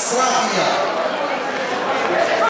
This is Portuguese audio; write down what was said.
Sâmia.